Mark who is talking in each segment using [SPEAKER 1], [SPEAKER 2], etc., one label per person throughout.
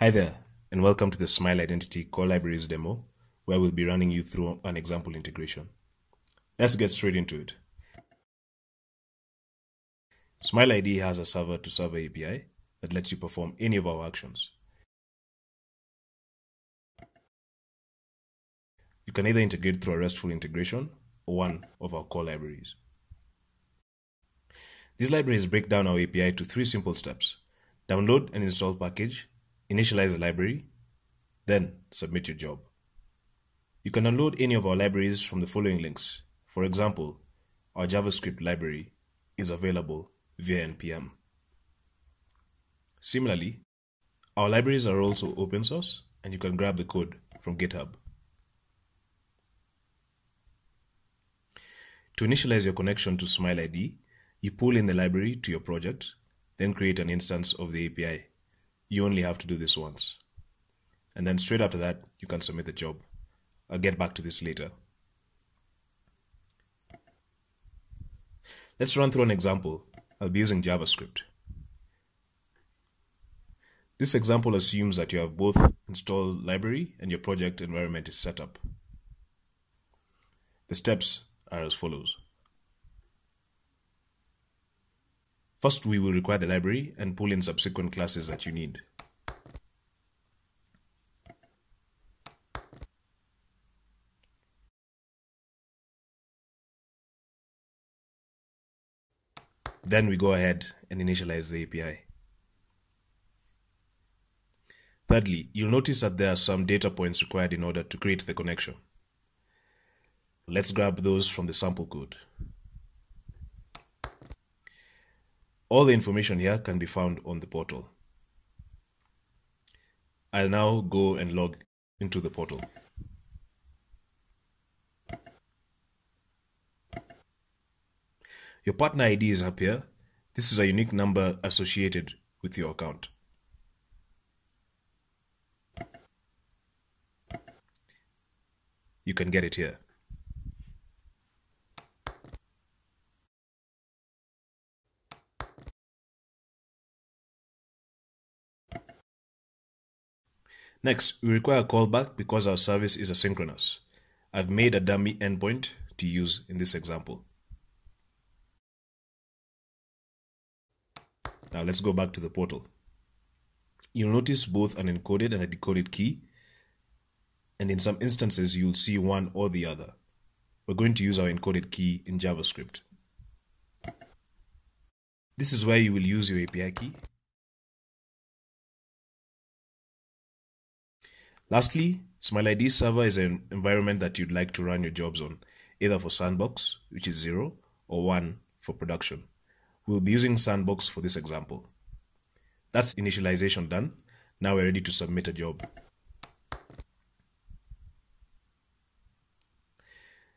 [SPEAKER 1] Hi there, and welcome to the Smile Identity Core Libraries demo, where we'll be running you through an example integration. Let's get straight into it. Smile ID has a server-to-server API that lets you perform any of our actions. You can either integrate through a RESTful integration or one of our core libraries. These libraries break down our API to three simple steps. Download and install package, initialize the library, then submit your job. You can download any of our libraries from the following links. For example, our JavaScript library is available via NPM. Similarly, our libraries are also open source and you can grab the code from GitHub. To initialize your connection to Smile ID, you pull in the library to your project, then create an instance of the API. You only have to do this once. And then straight after that, you can submit the job. I'll get back to this later. Let's run through an example. I'll be using JavaScript. This example assumes that you have both installed library and your project environment is set up. The steps are as follows. First, we will require the library and pull in subsequent classes that you need. Then we go ahead and initialize the API. Thirdly, you'll notice that there are some data points required in order to create the connection. Let's grab those from the sample code. All the information here can be found on the portal. I'll now go and log into the portal. Your partner ID is up here. This is a unique number associated with your account. You can get it here. Next, we require a callback because our service is asynchronous. I've made a dummy endpoint to use in this example. Now let's go back to the portal. You'll notice both an encoded and a decoded key, and in some instances you'll see one or the other. We're going to use our encoded key in JavaScript. This is where you will use your API key Lastly, SmileID server is an environment that you'd like to run your jobs on, either for sandbox, which is zero, or one for production. We'll be using sandbox for this example. That's initialization done. Now we're ready to submit a job.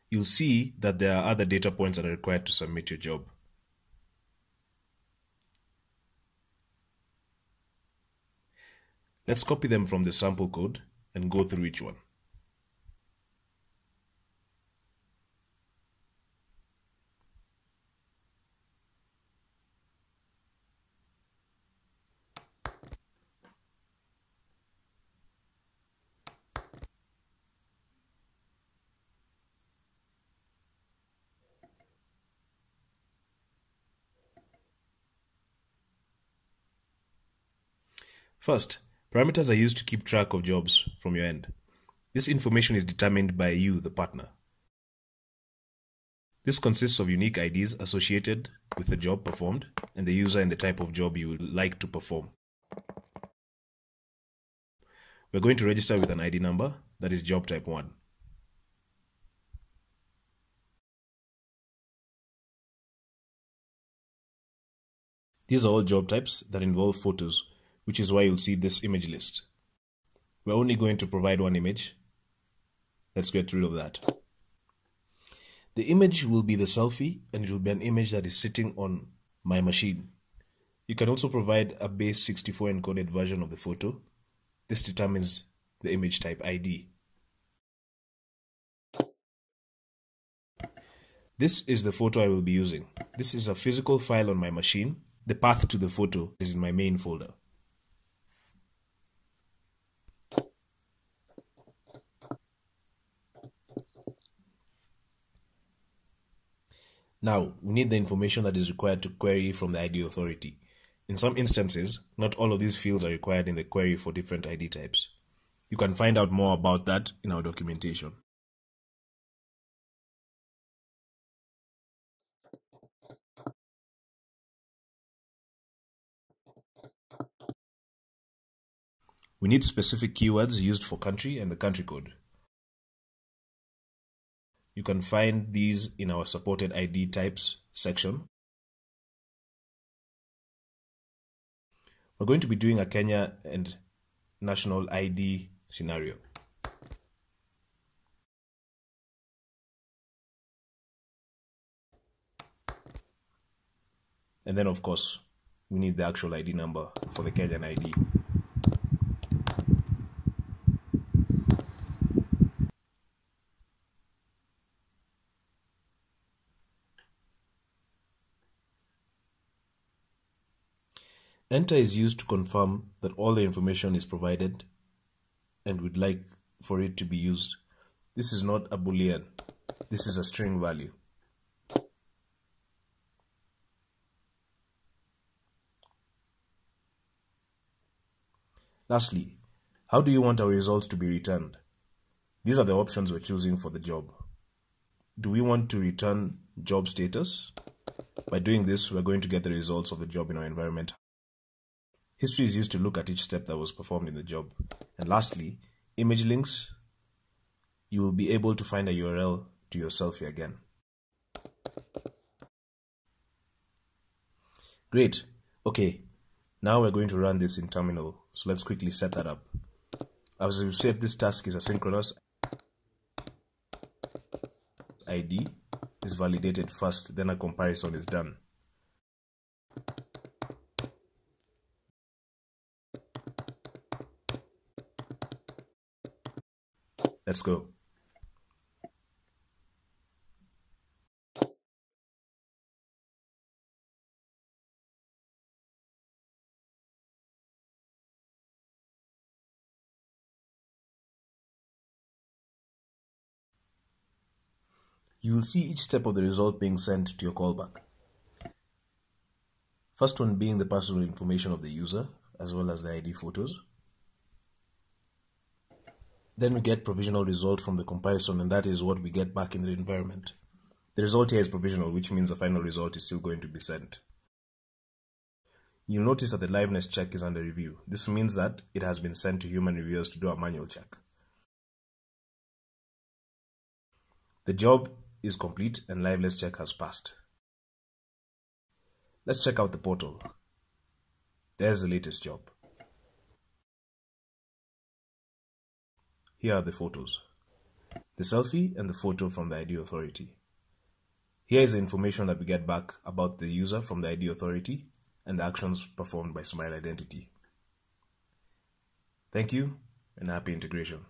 [SPEAKER 1] You'll see that there are other data points that are required to submit your job. Let's copy them from the sample code and go through each one. First, Parameters are used to keep track of jobs from your end. This information is determined by you, the partner. This consists of unique IDs associated with the job performed and the user and the type of job you would like to perform. We're going to register with an ID number that is job type 1. These are all job types that involve photos which is why you'll see this image list. We're only going to provide one image. Let's get rid of that. The image will be the selfie and it will be an image that is sitting on my machine. You can also provide a base 64 encoded version of the photo. This determines the image type ID. This is the photo I will be using. This is a physical file on my machine. The path to the photo is in my main folder. Now, we need the information that is required to query from the ID authority. In some instances, not all of these fields are required in the query for different ID types. You can find out more about that in our documentation. We need specific keywords used for country and the country code. You can find these in our supported ID types section. We're going to be doing a Kenya and national ID scenario. And then, of course, we need the actual ID number for the Kenyan ID. Enter is used to confirm that all the information is provided and we'd like for it to be used. This is not a boolean. This is a string value. Lastly, how do you want our results to be returned? These are the options we're choosing for the job. Do we want to return job status? By doing this, we're going to get the results of the job in our environment. History is used to look at each step that was performed in the job. And lastly, image links. You will be able to find a URL to your selfie again. Great. Okay. Now we're going to run this in terminal. So let's quickly set that up. As we said, this task is asynchronous. ID is validated first, then a comparison is done. Let's go. You will see each step of the result being sent to your callback. First one being the personal information of the user as well as the ID photos. Then we get provisional result from the comparison and that is what we get back in the environment. The result here is provisional which means the final result is still going to be sent. You'll notice that the liveness check is under review. This means that it has been sent to human reviewers to do a manual check. The job is complete and liveness check has passed. Let's check out the portal. There's the latest job. Here are the photos. The selfie and the photo from the ID authority. Here is the information that we get back about the user from the ID authority and the actions performed by Smile Identity. Thank you and happy integration.